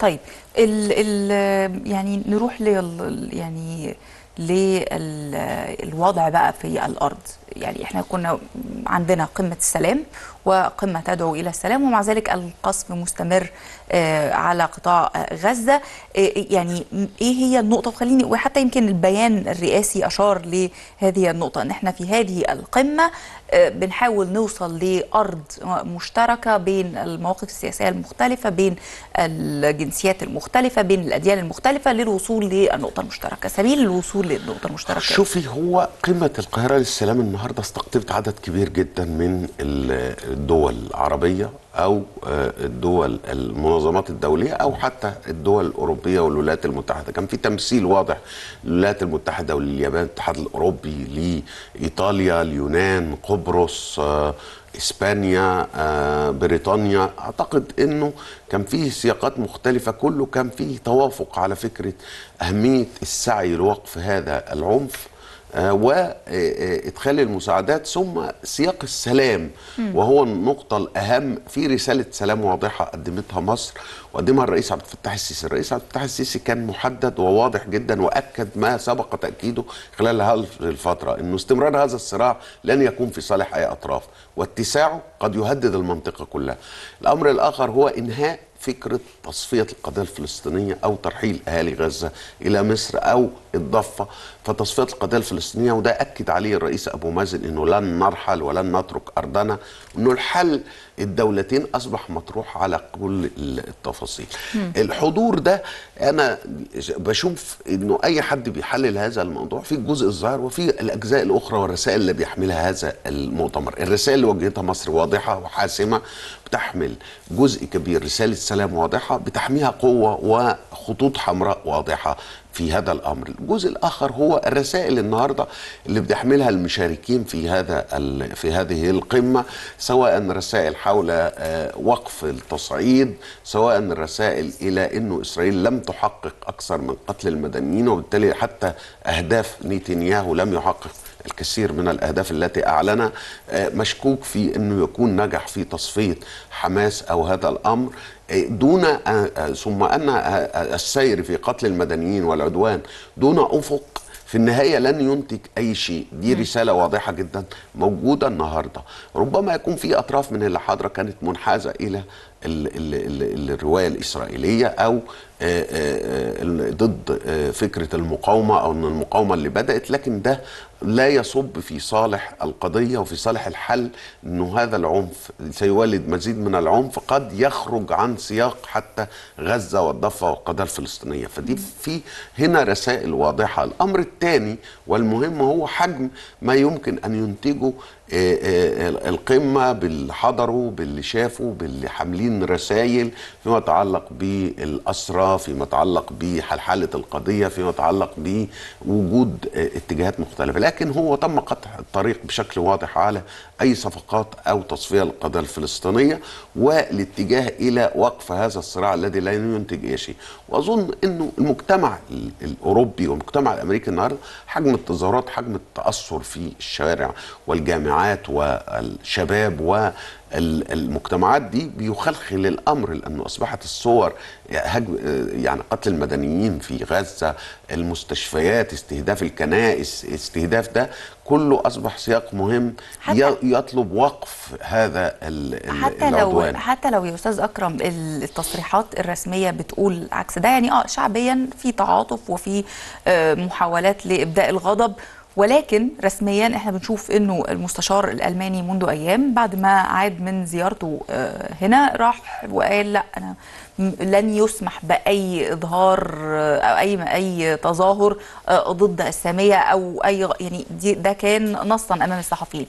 طيب ال ال يعني نروح لل يعني للوضع بقى في الأرض. يعني إحنا كنا عندنا قمة السلام وقمة تدعو إلى السلام ومع ذلك القصف مستمر آه، على قطاع آه، غزة. آه، يعني إيه هي النقطة؟ وخليني وحتى يمكن البيان الرئاسي أشار لهذه النقطة إن إحنا في هذه القمة بنحاول نوصل لأرض مشتركة بين المواقف السياسية المختلفة بين الجنسيات المختلفة بين الأديان المختلفة للوصول للنقطه المشتركه سبيل الوصول للنقطة المشتركة. شوفي هو قمة القاهرة للسلام النهارده استقطبت عدد كبير جدا من الدول العربية. أو الدول المنظمات الدولية أو حتى الدول الأوروبية والولايات المتحدة. كان في تمثيل واضح للولايات المتحدة ولليابان الاتحاد الأوروبي لإيطاليا اليونان قبرص إسبانيا بريطانيا. أعتقد إنه كان فيه سياقات مختلفة كله كان فيه توافق على فكرة أهمية السعي لوقف هذا العنف. وادخال المساعدات ثم سياق السلام. وهو النقطة الأهم في رسالة سلام واضحة قدمتها مصر وقدمها الرئيس عبد الفتاح السيسي، الرئيس عبد الفتاح السيسي كان محدد وواضح جدا وأكد ما سبق تأكيده خلال هذه الفترة إنه استمرار هذا الصراع لن يكون في صالح أي أطراف. واتساعه قد يهدد المنطقة كلها. الأمر الآخر هو إنهاء فكرة تصفية القضية الفلسطينية أو ترحيل أهالي غزة إلى مصر أو الضفة فتصفية القضية الفلسطينية وده أكد عليه الرئيس أبو مازن أنه لن نرحل ولن نترك أرضنا أنه الحل الدولتين أصبح مطروح على كل التفاصيل. م. الحضور ده أنا بشوف أنه أي حد بيحلل هذا الموضوع في الجزء الظاهر وفي الأجزاء الأخرى والرسائل اللي بيحملها هذا المؤتمر. الرسائل اللي وجهتها مصر واضحة وحاسمة بتحمل جزء كبير. رسالة سلام واضحة بتحميها قوة وخطوط حمراء واضحة. في هذا الأمر. الجزء الآخر هو الرسائل النهارده اللي بيحملها المشاركين في هذا في هذه القمة سواء رسائل حول وقف التصعيد سواء الرسائل إلى إنه إسرائيل لم تحقق أكثر من قتل المدنيين وبالتالي حتى أهداف نتنياهو لم يحقق الكثير من الأهداف التي اعلنها مشكوك في إنه يكون نجح في تصفية حماس أو هذا الأمر دون ثم أن السير في قتل المدنيين والعدوان دون أفق في النهاية لن ينتج أي شيء. دي رسالة واضحة جدا موجودة النهارده. ربما يكون في أطراف من اللي حاضره كانت منحازة إلى ال ال ال الرواية الإسرائيلية أو ضد فكرة المقاومة أو إن المقاومة اللي بدأت لكن ده لا يصب في صالح القضية وفي صالح الحل إنه هذا العنف سيولد مزيد من العنف قد يخرج عن سياق حتى غزة والضفة والقضية الفلسطينية. فدي في هنا رسائل واضحة. الأمر الثاني والمهم هو حجم ما يمكن أن ينتجه القمة باللي حضروا باللي شافوا باللي حاملين رسائل فيما يتعلق بالاسرى فيما يتعلق بحلحله القضية فيما يتعلق بوجود اتجاهات مختلفة. لكن هو تم قطع الطريق بشكل واضح على أي صفقات أو تصفية للقضية الفلسطينية والاتجاه إلى وقف هذا الصراع الذي لا ينتج أي شيء. وأظن إنه المجتمع الأوروبي والمجتمع الأمريكي النهارده حجم التظاهرات حجم التأثر في الشوارع والجامعات والشباب و المجتمعات دي بيخلخل الأمر لأنه أصبحت الصور يعني قتل المدنيين في غزة المستشفيات استهداف الكنائس استهداف ده كله أصبح سياق مهم يطلب وقف هذا حتى العدوان. لو حتى لو يا أستاذ أكرم التصريحات الرسمية بتقول عكس ده يعني آه شعبيا في تعاطف وفي محاولات لإبداء الغضب. ولكن رسميا إحنا بنشوف إنه المستشار الألماني منذ أيام بعد ما عاد من زيارته هنا راح وقال لا أنا لن يسمح بأي إظهار أو أي أي تظاهر ضد السامية أو أي يعني ده كان نصا أمام الصحفيين.